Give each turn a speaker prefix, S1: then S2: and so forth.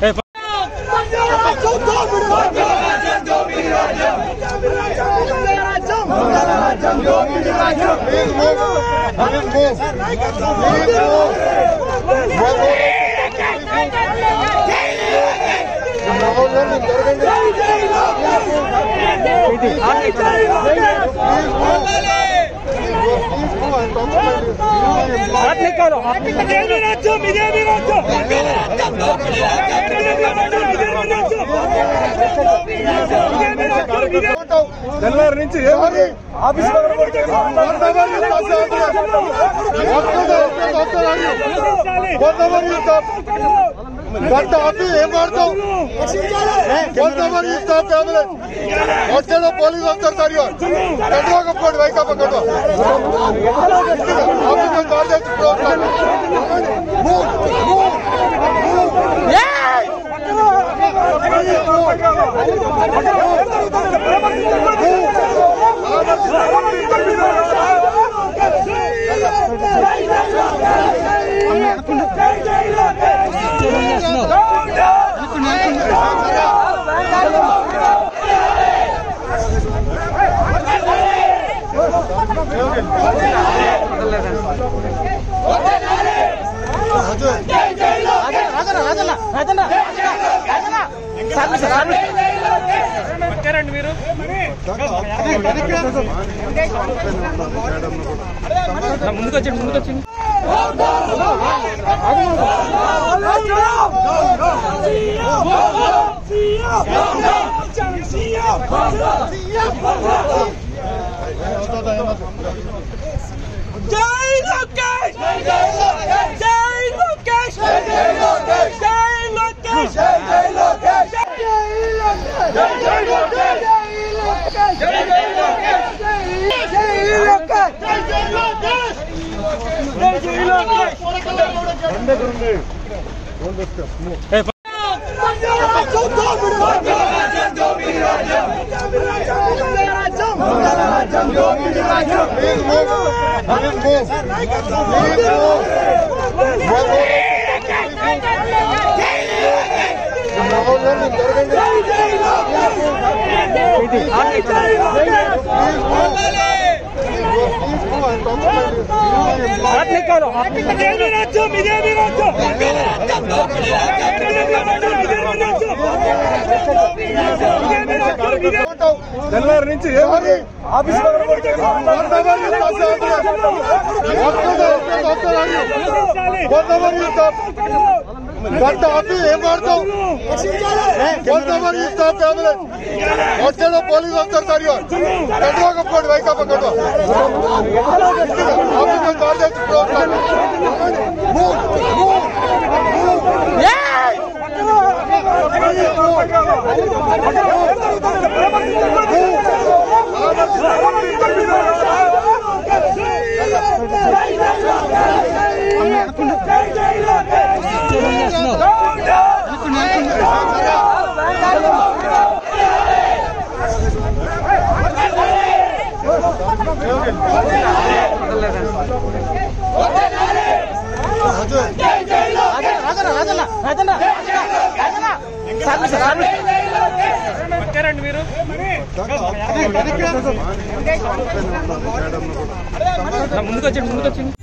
S1: Hey, हाथ निकालो हाथ निकालो राज्य बीजेपी राज्य తెల్లారి నుంచి ఏమని ఆఫీస్ గంట ఆఫీస్ ఏం వాడతావు కొంతమంది ఇస్తా ఫ్యామిలీ వచ్చేదో పోలీసు వస్తారు సరిగా కట్టుకోకపోండి వైకాపా కట్టు ఆఫీస్ పక్కారండి మీరు ముందుకొచ్చింది ముందుకొచ్చింది Hey, తెల్లారి నుంచి office Got the appeal, have got the. Whatever is the ambulance. What kind of police officers are you? Kadwa ka pad, bhai ka pakadwa. Officer, guard that problem. Move. ఎవరండి మీరు? ముందుకొచ్చింది ముందుకొచ్చింది